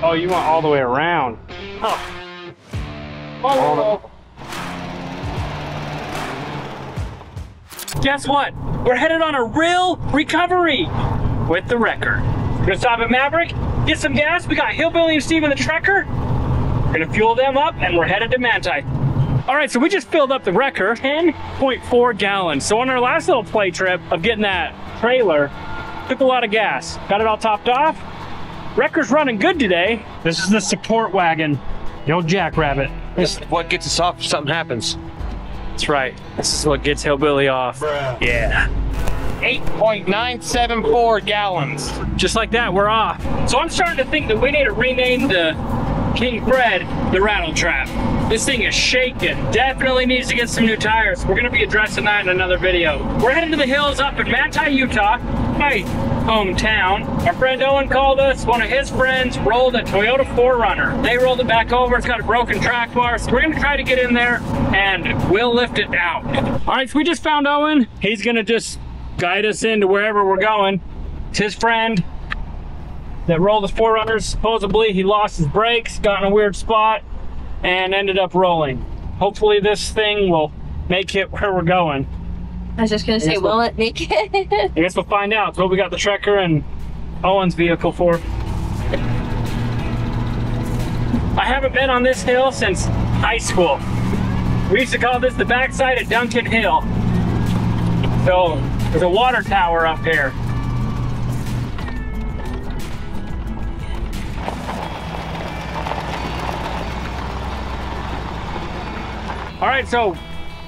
Oh, you went all the way around. Oh. Oh. Guess what? We're headed on a real recovery with the wrecker. We're gonna stop at Maverick, get some gas. We got Hillbilly and Steve in the Trekker. We're gonna fuel them up and we're headed to Manti. All right, so we just filled up the wrecker, 10.4 gallons. So on our last little play trip of getting that trailer, took a lot of gas. Got it all topped off. Wrecker's running good today. This is the support wagon, the old Jackrabbit. This, What gets us off if something happens? that's right. This is what gets Hillbilly off. Yeah. 8.974 gallons. Just like that, we're off. So I'm starting to think that we need to rename the King Fred the Rattle Trap. This thing is shaking. Definitely needs to get some new tires. We're gonna be addressing that in another video. We're heading to the hills up in Manti, Utah, my hometown. Our friend Owen called us. One of his friends rolled a Toyota 4Runner. They rolled it back over. It's got a broken track bar. So we're gonna try to get in there and we'll lift it out. All right, so we just found Owen. He's gonna just guide us into wherever we're going. It's his friend that rolled his 4Runners. Supposedly he lost his brakes, got in a weird spot, and ended up rolling. Hopefully this thing will make it where we're going. I was just gonna say, will it make it? I guess we'll find out. It's what we got the Trekker and Owen's vehicle for. I haven't been on this hill since high school. We used to call this the backside of Duncan Hill. So there's a water tower up here. All right, so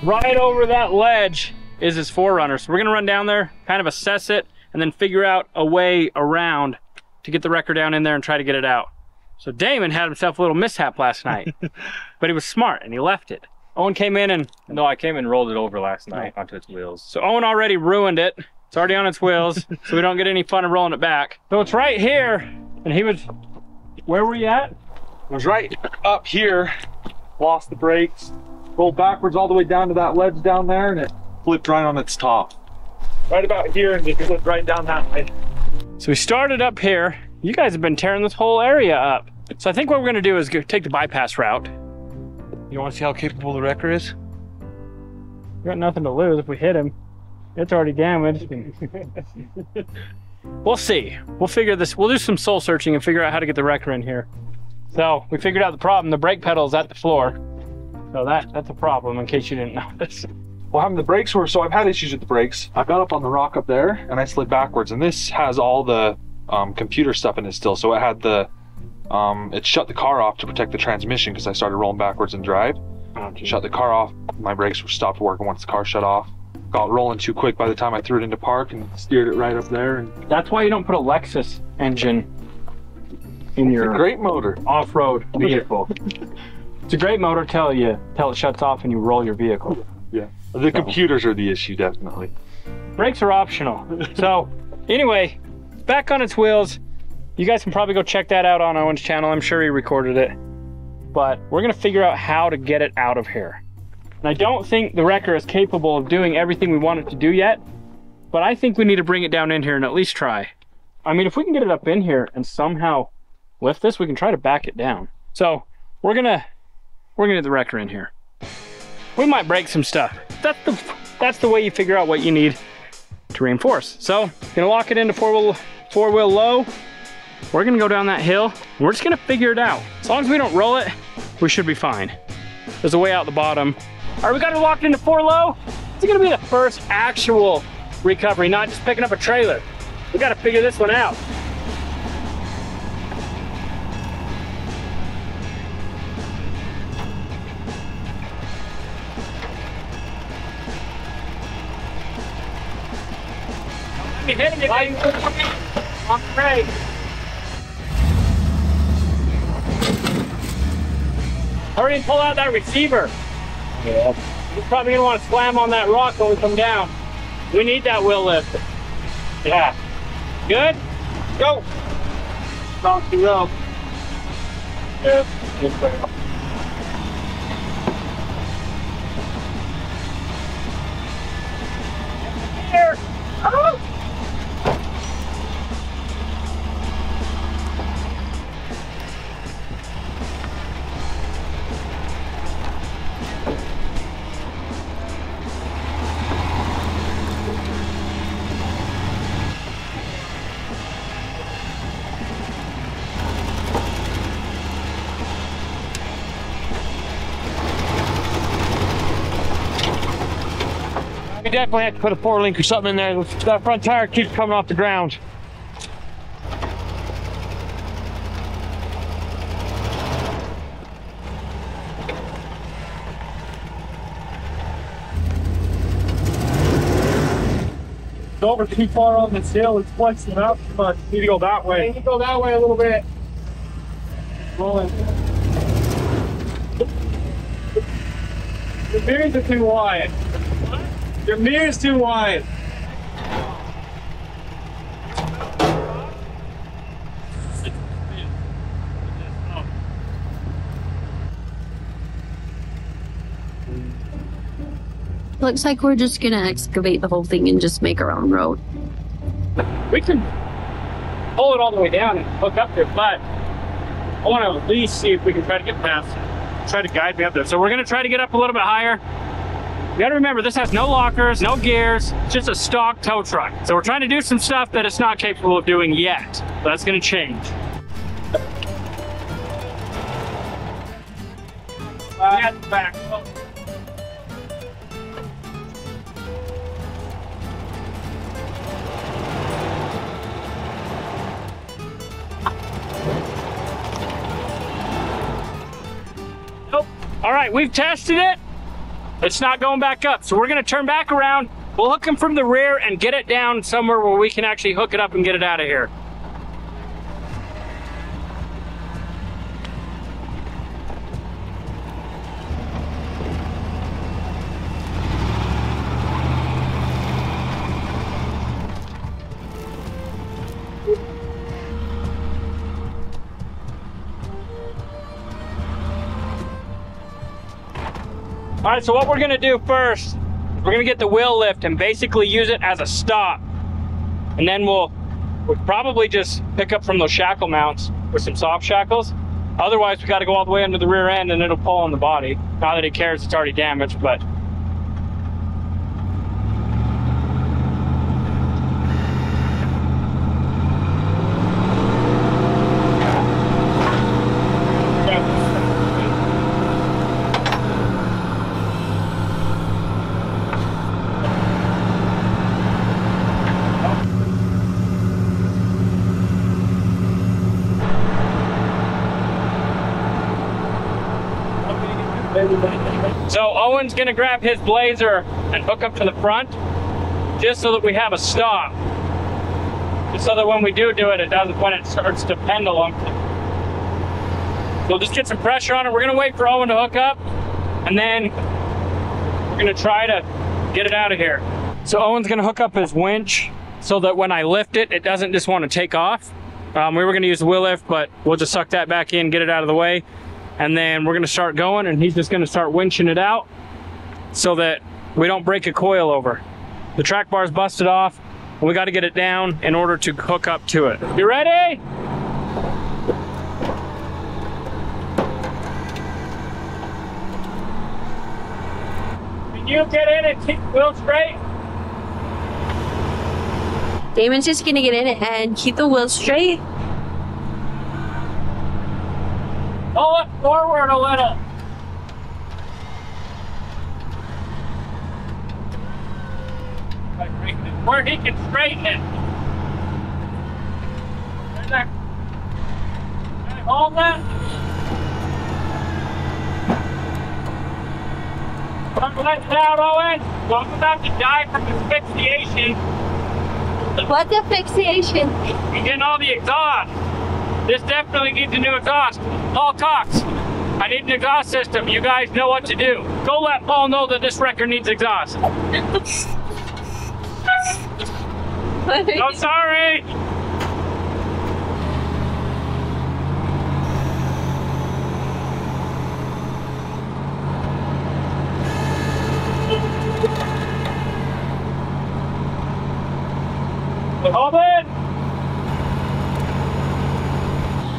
right over that ledge is his 4Runner. So we're gonna run down there, kind of assess it, and then figure out a way around to get the wrecker down in there and try to get it out. So Damon had himself a little mishap last night, but he was smart and he left it. Owen came in and No, I came and rolled it over last night onto its wheels. so Owen already ruined it. It's already on its wheels, so we don't get any fun of rolling it back. So it's right here, and he was, where were you at? I was right up here, lost the brakes, rolled backwards all the way down to that ledge down there, and it flipped right on its top. Right about here, and just flipped right down that way. So we started up here. You guys have been tearing this whole area up. So I think what we're gonna do is go take the bypass route. You want to see how capable the wrecker is? We got nothing to lose if we hit him. It's already damaged. we'll see. We'll figure this. We'll do some soul searching and figure out how to get the wrecker in here. So we figured out the problem. The brake pedal is at the floor. So that that's a problem in case you didn't notice. Well, having the brakes were so I've had issues with the brakes. I got up on the rock up there and I slid backwards, and this has all the um, computer stuff in it still. So it had the um, it shut the car off to protect the transmission because I started rolling backwards in drive. Shut the car off. My brakes were stopped working once the car shut off. Got rolling too quick by the time I threw it into park and steered it right up there. And That's why you don't put a Lexus engine in it's a your great motor. off-road vehicle. it's a great motor till you till it shuts off and you roll your vehicle. Yeah, the computers are the issue definitely. Brakes are optional. So anyway, back on its wheels. You guys can probably go check that out on Owen's channel. I'm sure he recorded it. But we're gonna figure out how to get it out of here. And I don't think the wrecker is capable of doing everything we want it to do yet, but I think we need to bring it down in here and at least try. I mean, if we can get it up in here and somehow lift this, we can try to back it down. So we're gonna we're gonna get the wrecker in here. We might break some stuff. That's the that's the way you figure out what you need to reinforce. So gonna lock it into four wheel four wheel low. We're gonna go down that hill. We're just gonna figure it out. As long as we don't roll it, we should be fine. There's a way out the bottom. All right, we got it locked into four low. It's gonna be the first actual recovery, not just picking up a trailer. We gotta figure this one out. Let me hit it, on the brake. Hurry and pull out that receiver. Yeah. You're probably gonna want to slam on that rock when we come down. We need that wheel lift. Yeah. Good? Go. Donkey rope. Yeah. We definitely have to put a four link or something in there. That front tire keeps coming off the ground. over too far on this hill. It's flexing out too much. Need to go that way. Need to go that way a little bit. Rolling. Your mirrors are too wide. Your mirror's too wide. Looks like we're just gonna excavate the whole thing and just make our own road. We can pull it all the way down and hook up there, but I want to at least see if we can try to get past. It. Try to guide me up there. So we're gonna try to get up a little bit higher. You gotta remember, this has no lockers, no gears, it's just a stock tow truck. So we're trying to do some stuff that it's not capable of doing yet. That's gonna change. Uh, back. Nope. All right, we've tested it. It's not going back up. So we're gonna turn back around. We'll hook him from the rear and get it down somewhere where we can actually hook it up and get it out of here. All right, so what we're gonna do first, we're gonna get the wheel lift and basically use it as a stop. And then we'll, we'll probably just pick up from those shackle mounts with some soft shackles. Otherwise, we gotta go all the way under the rear end and it'll pull on the body. Not that it cares, it's already damaged, but. So Owen's gonna grab his blazer and hook up to the front, just so that we have a stop. Just so that when we do do it, it doesn't, when it starts to pendulum. We'll just get some pressure on it. We're gonna wait for Owen to hook up, and then we're gonna try to get it out of here. So Owen's gonna hook up his winch so that when I lift it, it doesn't just want to take off. Um, we were gonna use the wheel lift, but we'll just suck that back in, get it out of the way and then we're gonna start going and he's just gonna start winching it out so that we don't break a coil over. The track bar's busted off and we gotta get it down in order to hook up to it. You ready? Can you get in and keep wheel straight? Damon's just gonna get in and keep the wheels straight. Pull it forward a little. Where he can straighten it. There's that. Can I hold that? Don't let it out, Owen. I'm about to die from asphyxiation. What's asphyxiation? You're getting all the exhaust. This definitely needs a new exhaust. Paul Cox, I need an exhaust system. You guys know what to do. Go let Paul know that this wrecker needs exhaust. Oh, sorry. Hold it.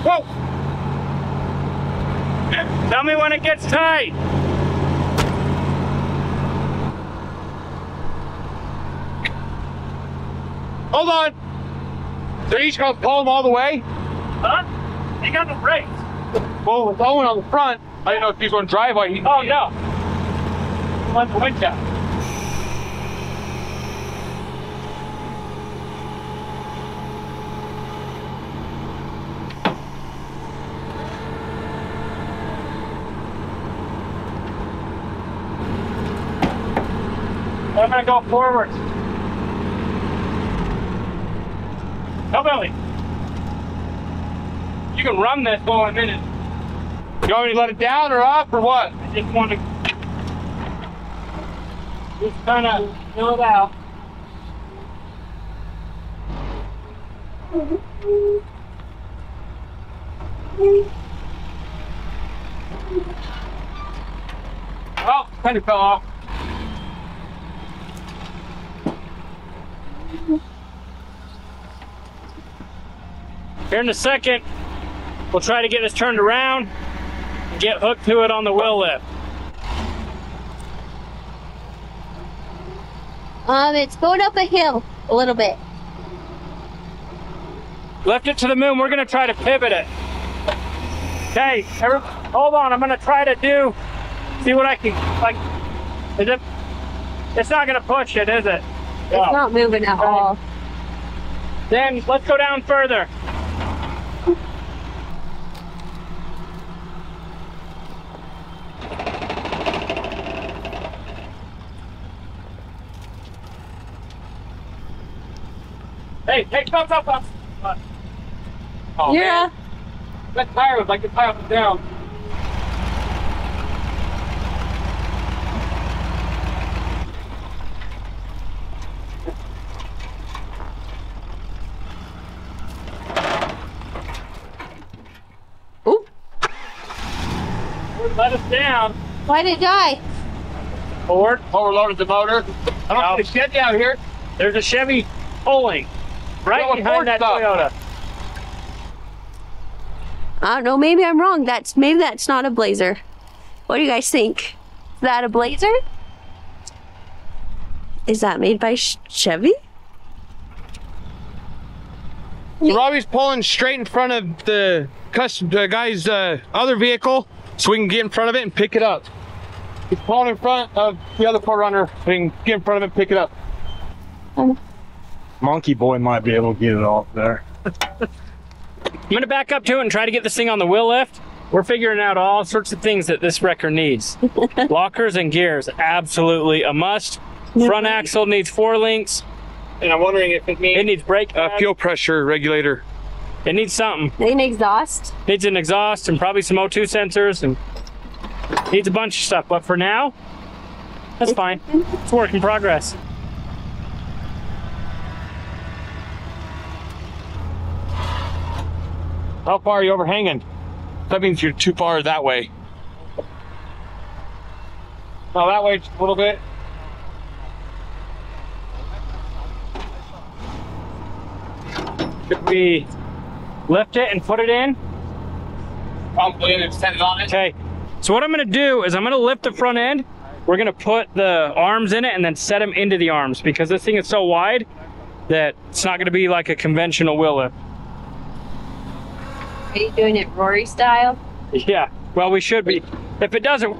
Whoa. Tell me when it gets tight. Hold on. So each gonna pull them all the way? Huh? You got the brakes. Well, with Owen on the front, I didn't know if he's gonna drive while he. Oh no. Let the winch out. I'm gonna go forward. No belly. You can run this for a minute. You want me to let it down or up or what? I just want to just kind of fill it out. Oh, kind of fell off. Here in a second, we'll try to get this turned around and get hooked to it on the wheel lift. Um, it's going up a hill a little bit. Lift it to the moon. We're gonna try to pivot it. Okay, every, hold on. I'm gonna try to do, see what I can, like, is it, it's not gonna push it, is it? It's not moving at all. Then let's go down further. Hey, hey, stop, stop, stop. Oh, yeah. man. That tire was like the tire up and down. Oop. Let us down. Why did it die? Forward. Overloaded the motor. I don't No. see a Chevy out here. There's a Chevy pulling right Going behind that stop. Toyota. I don't know. Maybe I'm wrong. That's maybe that's not a blazer. What do you guys think? Is that a blazer? Is that made by Sh- Chevy? So Robby's pulling straight in front of the custom the guy's uh, other vehicle, so we can get in front of it and pick it up. He's pulling in front of the other 4Runner. We can get in front of it and pick it up. Monkey Boy might be able to get it off there. I'm gonna back up to it and try to get this thing on the wheel lift. We're figuring out all sorts of things that this wrecker needs. Lockers and gears, absolutely a must. Front axle needs four links. And I'm wondering if it It needs brake uh, fuel pressure regulator. It needs something. An exhaust. Needs an exhaust and probably some O2 sensors and needs a bunch of stuff. But for now, that's fine. It's a work in progress. How far are you overhanging? That means you're too far that way. No, that way just a little bit. Should we lift it and put it in? Probably and extend it on it. Okay. So what I'm gonna do is I'm gonna lift the front end. We're gonna put the arms in it and then set them into the arms because this thing is so wide that it's not gonna be like a conventional wheel lift. Are you doing it Rory style? Yeah. Well, we should be. If it doesn't,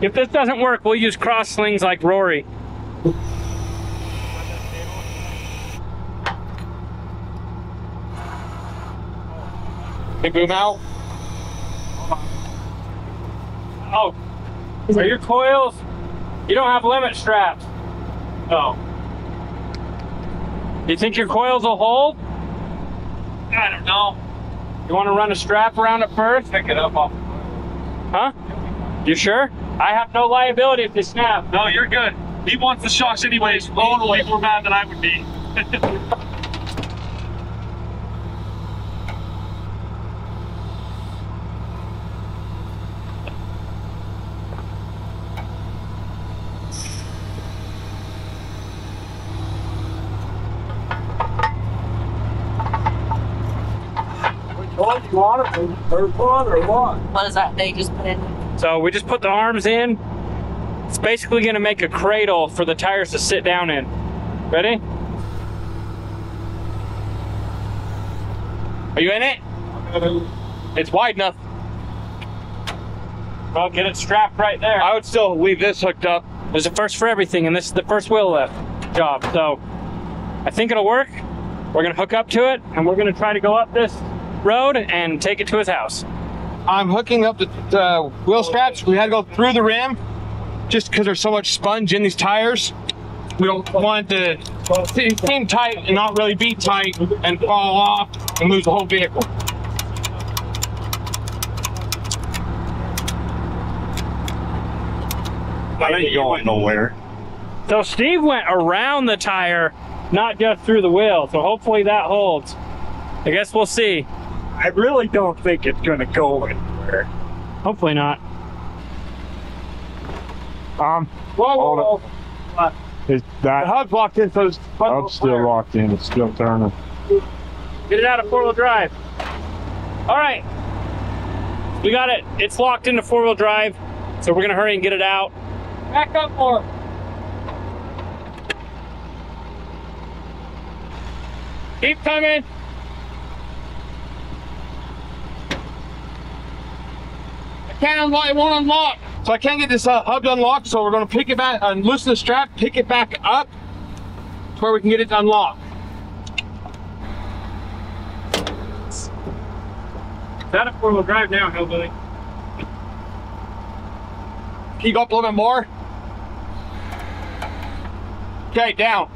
if this doesn't work, we'll use cross slings like Rory. Big boom out. Oh, are your coils? You don't have limit straps. Oh. You think your coils will hold? I don't know. You want to run a strap around it first? Pick it up off. Huh? You sure? I have no liability if they snap. No, you're good. He wants the shocks anyways. Way more mad than I would be. What is that they just put in? So we just put the arms in. It's basically gonna make a cradle for the tires to sit down in. Ready? Are you in it? It's wide enough. Well, get it strapped right there. I would still leave this hooked up. There's a first for everything, and this is the first wheel lift job. So I think it'll work. We're gonna hook up to it, and we're gonna try to go up this road and take it to his house. I'm hooking up the, the wheel straps. We had to go through the rim just because there's so much sponge in these tires. We don't want it to seem tight and not really be tight and fall off and lose the whole vehicle. I ain't going nowhere. So Steve went around the tire, not just through the wheel. So hopefully that holds. I guess we'll see. I really don't think it's gonna go anywhere. Hopefully not. Um, Whoa, whoa, whoa. is The that hub's locked in, so it's hub's still locked in? It's still turning. Get it out of four-wheel drive. All right. We got it. It's locked into four-wheel drive. So we're gonna hurry and get it out. Back up more. Keep coming. Can't unlock, it won't unlock. So I can't get this uh, hub unlocked, so we're gonna pick it back, uh, loosen the strap, pick it back up to where we can get it unlocked. Out of four-wheel drive now, Hillbilly. Can you go up a little bit more? Okay, down.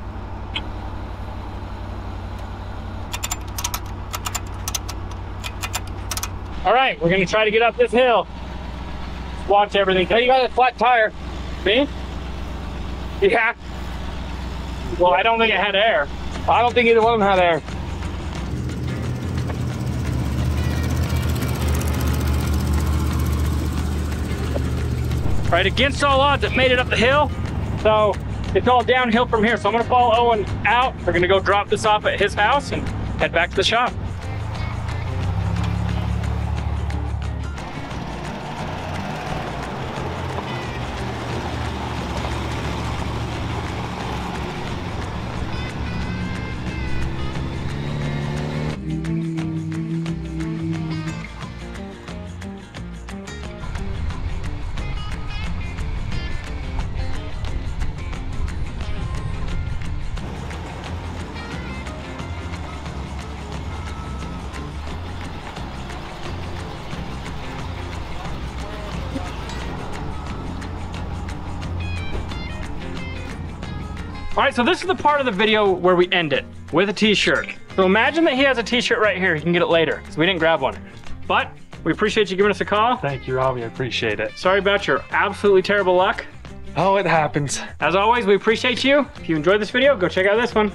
All right, we're gonna try to get up this hill. Watch everything. Hey, you got a flat tire. Me? Yeah. Well, I don't think it had air. I don't think either one of them had air. All right, against all odds, it made it up the hill. So it's all downhill from here. So I'm gonna follow Owen out. We're gonna go drop this off at his house and head back to the shop. All right, so this is the part of the video where we end it with a t-shirt. So imagine that he has a t-shirt right here. He can get it later because we didn't grab one. But we appreciate you giving us a call. Thank you, Robby. I appreciate it. Sorry about your absolutely terrible luck. Oh, it happens. As always, we appreciate you. If you enjoyed this video, go check out this one.